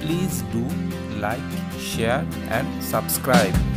please do like share and subscribe.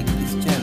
Like this channel,